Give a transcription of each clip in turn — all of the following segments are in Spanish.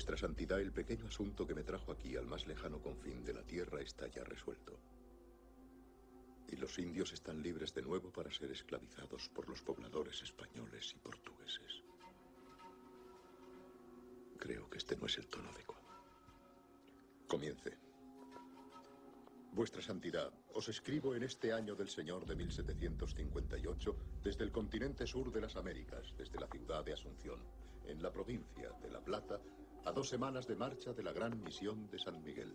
Vuestra Santidad, el pequeño asunto que me trajo aquí al más lejano confín de la tierra está ya resuelto. Y los indios están libres de nuevo para ser esclavizados por los pobladores españoles y portugueses. Creo que este no es el tono adecuado. Comience. Vuestra Santidad, os escribo en este año del Señor de 1758 desde el continente sur de las Américas, desde la ciudad de Asunción, en la provincia de La Plata, a dos semanas de marcha de la gran misión de San Miguel.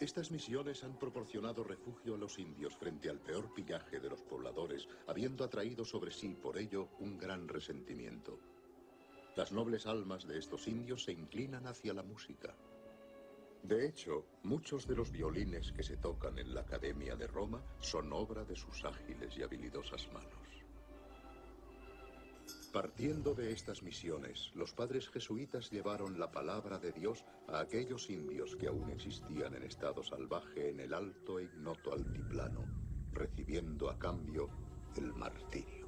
Estas misiones han proporcionado refugio a los indios frente al peor pillaje de los pobladores, habiendo atraído sobre sí por ello un gran resentimiento. Las nobles almas de estos indios se inclinan hacia la música, de hecho, muchos de los violines que se tocan en la Academia de Roma son obra de sus ágiles y habilidosas manos. Partiendo de estas misiones, los padres jesuitas llevaron la palabra de Dios a aquellos indios que aún existían en estado salvaje en el alto e ignoto altiplano, recibiendo a cambio el martirio.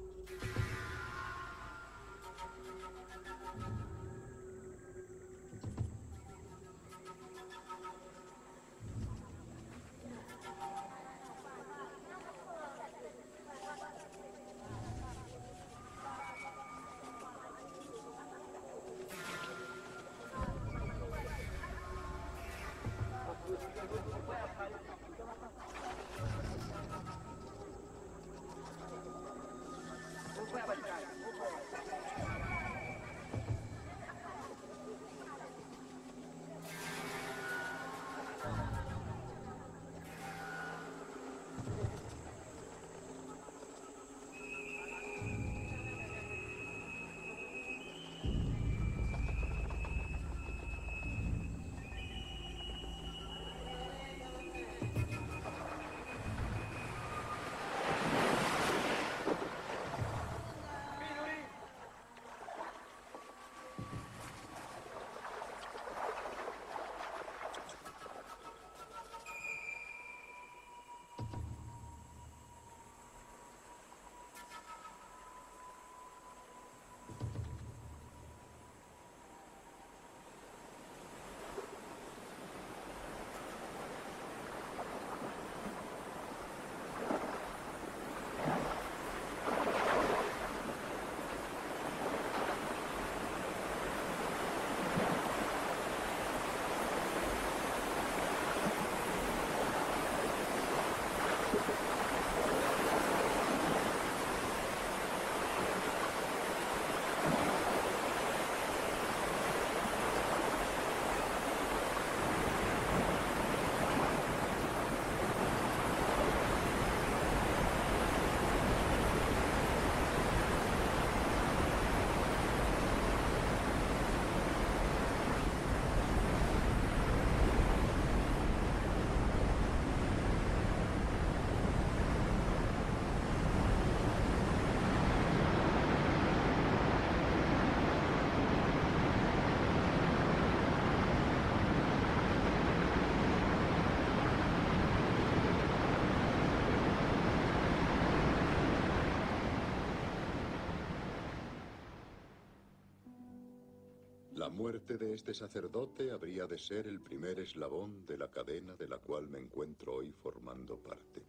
La muerte de este sacerdote habría de ser el primer eslabón de la cadena de la cual me encuentro hoy formando parte.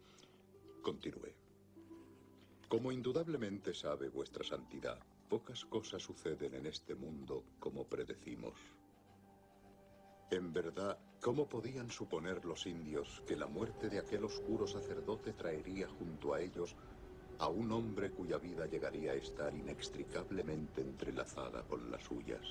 Continué. Como indudablemente sabe vuestra santidad, pocas cosas suceden en este mundo como predecimos. En verdad, ¿cómo podían suponer los indios que la muerte de aquel oscuro sacerdote traería junto a ellos a un hombre cuya vida llegaría a estar inextricablemente entrelazada con las suyas?